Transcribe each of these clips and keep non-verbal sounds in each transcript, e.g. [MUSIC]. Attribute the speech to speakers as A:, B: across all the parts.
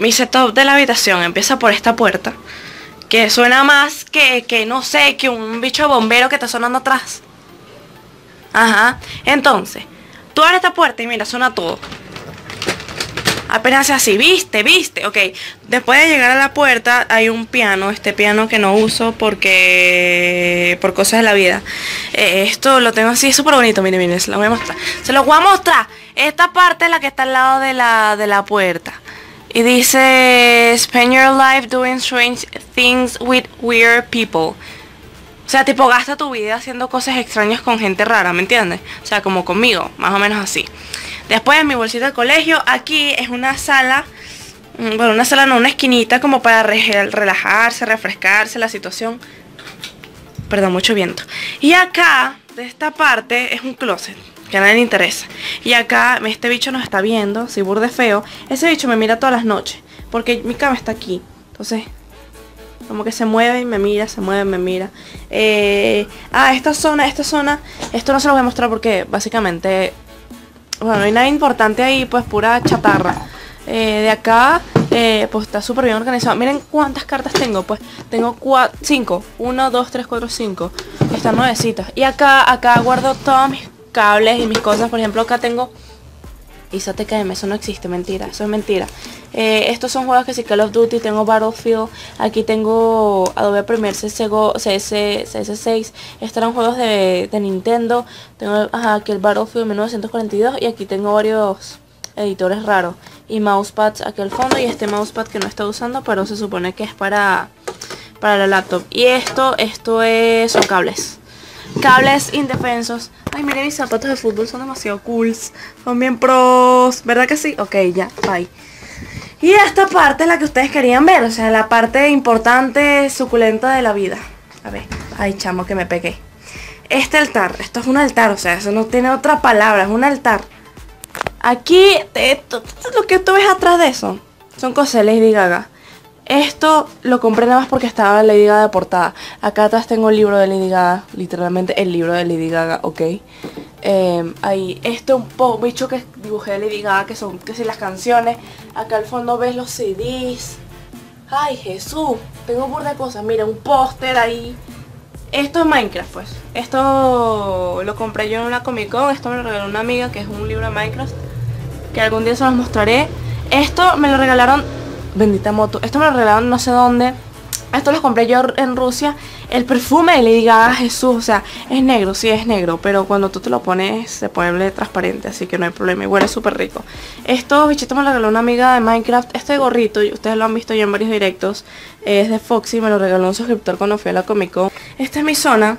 A: mi setup de la habitación empieza por esta puerta. Que suena más que, que no sé, que un bicho bombero que está sonando atrás. Ajá. Entonces, tú abres esta puerta y mira, suena todo. Apenas así, viste, viste, ok. Después de llegar a la puerta hay un piano, este piano que no uso porque... por cosas de la vida. Eh, esto lo tengo así, súper bonito, miren, miren, se lo voy a mostrar. Se lo voy a mostrar. Esta parte es la que está al lado de la, de la puerta. Y dice, spend your life doing strange things with weird people. O sea, tipo, gasta tu vida haciendo cosas extrañas con gente rara, ¿me entiendes? O sea, como conmigo, más o menos así. Después en mi bolsita del colegio, aquí es una sala, mm, bueno, una sala no, una esquinita como para relajarse, refrescarse la situación. Perdón, mucho viento. Y acá, de esta parte, es un closet, que a nadie le interesa. Y acá, este bicho nos está viendo, si burde feo. Ese bicho me mira todas las noches, porque mi cama está aquí. Entonces, como que se mueve y me mira, se mueve y me mira. Eh, ah, esta zona, esta zona, esto no se lo voy a mostrar porque básicamente bueno, no hay nada importante ahí, pues pura chatarra. Eh, de acá, eh, pues está súper bien organizado. Miren cuántas cartas tengo, pues tengo 5. 1, 2, 3, 4, 5. Están nuevecitas. Y acá, acá guardo todos mis cables y mis cosas. Por ejemplo, acá tengo ISATKM, eso no existe, mentira, eso es mentira. Eh, estos son juegos que sí, Call of Duty, tengo Battlefield, aquí tengo Adobe Premiere CSGO, CS, CS6, estos eran juegos de, Nintendo, tengo aquí el Battlefield 1942 y aquí tengo varios editores raros. Y mousepads aquí al fondo y este mousepad que no estoy usando, pero se supone que es para, para la laptop. Y esto, esto es, son cables. Cables indefensos. Ay, miren mis zapatos de fútbol son demasiado cools. Son bien pros. ¿Verdad que sí? Ok, ya, bye. Y esta parte es la que ustedes querían ver. O sea, la parte importante, suculenta de la vida. A ver. Ay, chamo, que me pegué. Este altar. Esto es un altar. O sea, eso no tiene otra palabra. Es un altar. Aquí, esto, lo que tú ves atrás de eso. Son cosas de Lady Gaga. Esto lo compré nada más porque estaba Lady Gaga de portada. Acá atrás tengo el libro de Lady Gaga, literalmente el libro de Lady Gaga, ok. Eh, ahí, esto un poco, bicho que dibujé de Lady Gaga, que son que si las canciones. Acá al fondo ves los CDs. Ay, Jesús, tengo un de cosas. Mira, un póster ahí. Esto es Minecraft, pues. Esto lo compré yo en una Comic Con. Esto me lo regaló una amiga, que es un libro de Minecraft. Que algún día se los mostraré. Esto me lo regalaron Bendita moto. Esto me lo regalaron no sé dónde. Esto lo compré yo en Rusia. El perfume le diga a Jesús, o sea, es negro, sí es negro, pero cuando tú te lo pones se pone transparente, así que no hay problema. Y huele súper rico. Esto, bichito, me lo regaló una amiga de Minecraft. Este gorrito, ustedes lo han visto ya en varios directos, es de Foxy, me lo regaló un suscriptor cuando fui a la Comic Con. Esta es mi zona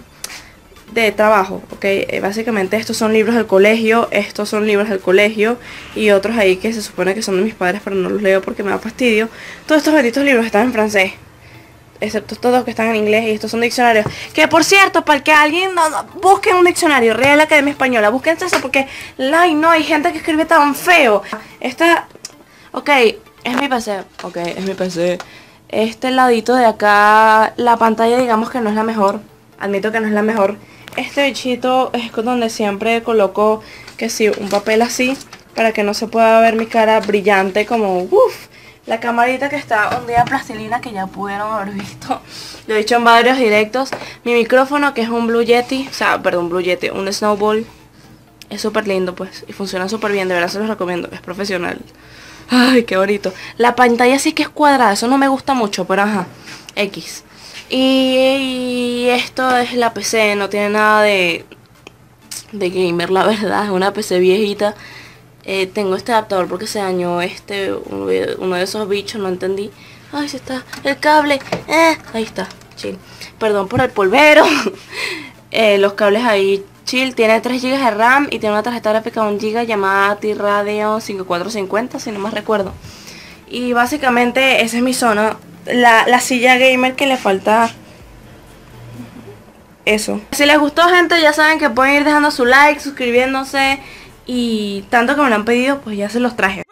A: de trabajo, ok, eh, básicamente estos son libros del colegio, estos son libros del colegio y otros ahí que se supone que son de mis padres pero no los leo porque me da fastidio. Todos estos benditos libros están en francés, excepto todos que están en inglés y estos son diccionarios. Que por cierto, para que alguien no, busque un diccionario, Real Academia Española, busquen eso porque, ay no, hay gente que escribe tan feo. Esta, ok, es mi PC, ok, es mi PC. Este ladito de acá, la pantalla digamos que no es la mejor, admito que no es la mejor este bichito es donde siempre coloco que sí, un papel así para que no se pueda ver mi cara brillante como uff. La camarita que está hundida plastilina que ya pudieron haber visto. Lo he dicho en varios directos. Mi micrófono que es un Blue Yeti. O sea, perdón, Blue Yeti. Un Snowball. Es súper lindo pues. Y funciona súper bien. De verdad se los recomiendo. Es profesional. Ay, qué bonito. La pantalla sí que es cuadrada. Eso no me gusta mucho. Pero ajá. X. Y, esto es la PC, no tiene nada de, de gamer, la [LAUGHS] verdad, es una PC viejita. Eh, tengo este adaptador porque se dañó este, uno de esos bichos, no entendí. Ay, se está, el cable, eh, ahí está, chill. Perdón por el polvero. [LAUGHS] Eh, los cables ahí, chill. Tiene 3 GB de RAM y tiene una tarjeta gráfica de 1 GB llamada T-Radio 5450, si no más recuerdo. Y básicamente esa es mi zona la, silla gamer que le falta eso. Si les gustó gente ya saben que pueden ir dejando su like, suscribiéndose y tanto que me lo han pedido pues ya se los traje.